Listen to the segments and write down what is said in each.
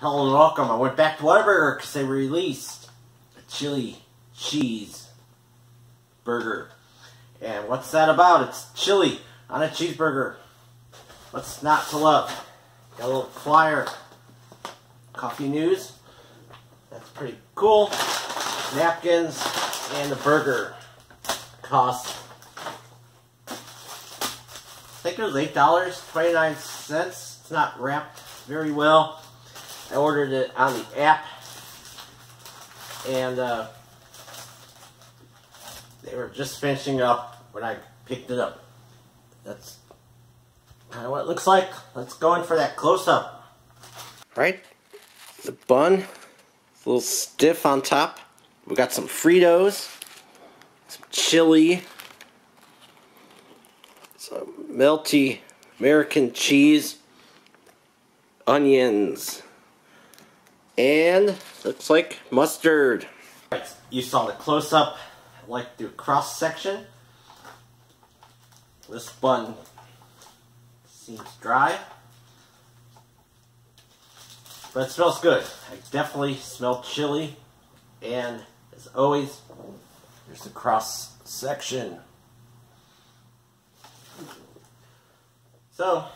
Hello and welcome. I went back to Whataburger because they released a chili cheese burger. And what's that about? It's chili on a cheeseburger. What's not to love? Got a little flyer. Coffee news. That's pretty cool. Napkins and the burger cost. I think it was eight dollars twenty nine cents. It's not wrapped very well. I ordered it on the app, and uh, they were just finishing up when I picked it up. That's kind of what it looks like. Let's go in for that close up. Right, the bun, a little stiff on top. We got some Fritos, some chili, some melty American cheese, onions, and looks like mustard. Right, you saw the close up, like the cross section. This bun seems dry, but it smells good. I definitely smell chili, and as always, there's the cross section. So,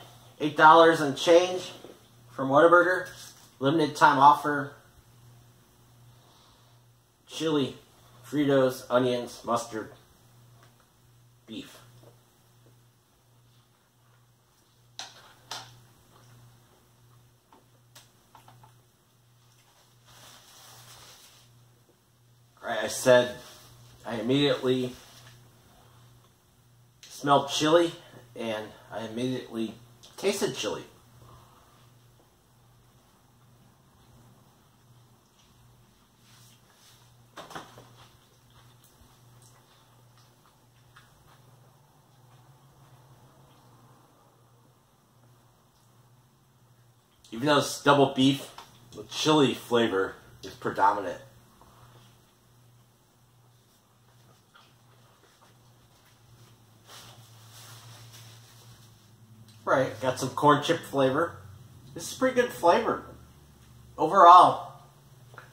$8 and change from Whataburger. Limited time offer. Chili, Fritos, onions, mustard, beef. I said I immediately smelled chili and I immediately tasted chili. Even though it's double beef, the chili flavor is predominant. Right, got some corn chip flavor. This is pretty good flavor. Overall,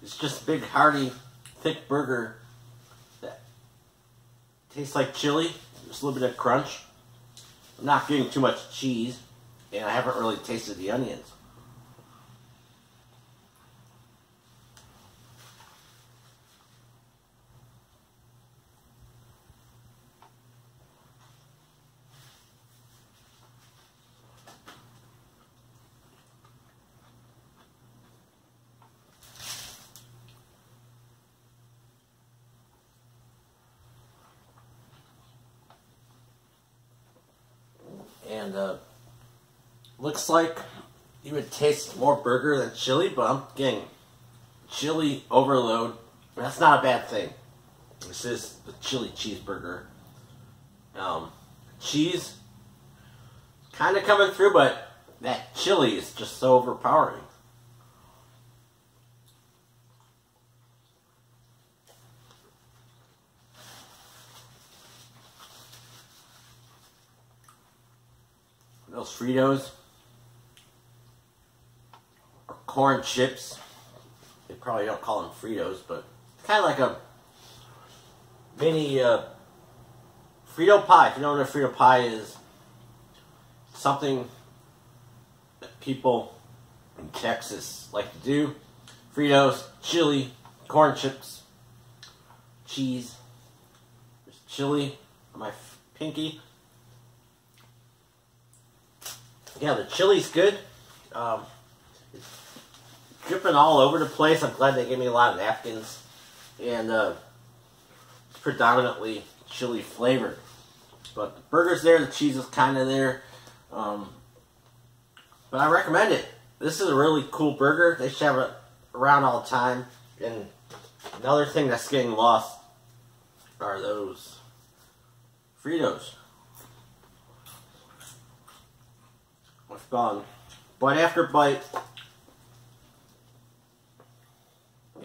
it's just a big, hearty, thick burger that tastes like chili. Just a little bit of crunch. I'm not getting too much cheese, and I haven't really tasted the onions. And uh, looks like you would taste more burger than chili, but I'm getting chili overload. That's not a bad thing. This is the chili cheeseburger. Um, cheese kind of coming through, but that chili is just so overpowering. Those Fritos or corn chips. They probably don't call them Fritos, but kind of like a mini uh, Frito pie. If you know what a Frito pie is, something that people in Texas like to do. Fritos, chili, corn chips, cheese. There's chili on my pinky. Yeah, the chili's good. Um, it's dripping all over the place. I'm glad they gave me a lot of napkins. And uh, it's predominantly chili flavored. But the burger's there, the cheese is kind of there. Um, but I recommend it. This is a really cool burger. They should have it around all the time. And another thing that's getting lost are those Fritos. It's gone. Bite after bite.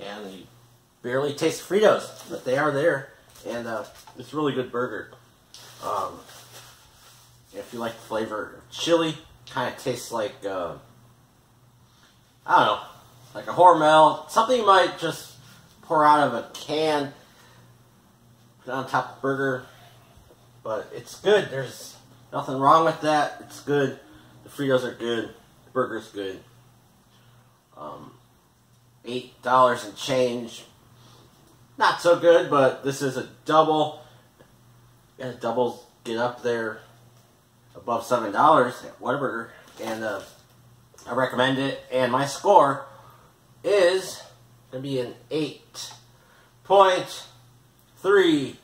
And you barely taste Fritos, but they are there. And uh, it's really good burger. Um, if you like the flavor of chili, kind of tastes like, uh, I don't know, like a Hormel, something you might just pour out of a can, put on top of burger. But it's good. There's nothing wrong with that. It's good. The Fritos are good. The burger's good. Um, Eight dollars and change. Not so good, but this is a double. And doubles get up there above seven dollars at Whataburger, and uh, I recommend it. And my score is gonna be an eight point three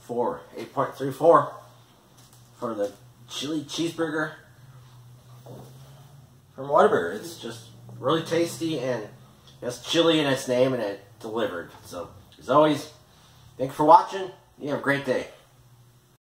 four, eight point three four for the chili cheeseburger from Whataburger. It's just really tasty and it has chili in its name and it delivered. So as always, thank you for watching. You have a great day.